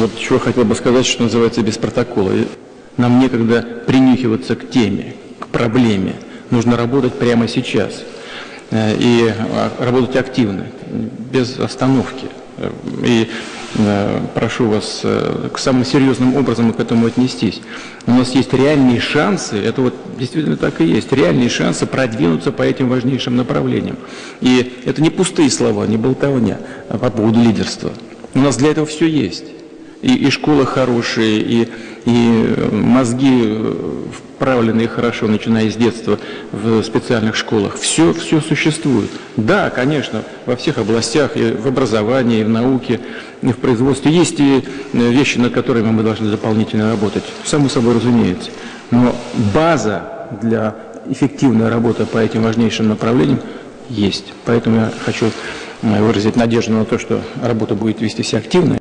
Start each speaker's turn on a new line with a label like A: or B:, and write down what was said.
A: Вот чего хотел бы сказать, что называется без протокола. Нам некогда принюхиваться к теме, к проблеме. Нужно работать прямо сейчас. Э, И а, работать активно, без остановки. И э, прошу вас э, к самым серьезным образом к этому отнестись. У нас есть реальные шансы, это вот действительно так и есть, реальные шансы продвинуться по этим важнейшим направлениям. И это не пустые слова, не болтовня а по поводу лидерства. У нас для этого все есть. И, и школы хорошие, и, и э, мозги э, вправленные хорошо, начиная с детства в специальных школах. Все, все существует. Да, конечно, во всех областях, и в образовании, и в науке, и в производстве есть и э, вещи, над которыми мы должны дополнительно работать. Само собой разумеется. Но база для эффективной работы по этим важнейшим направлениям есть. Поэтому я хочу выразить надежду на то, что работа будет вестись активно.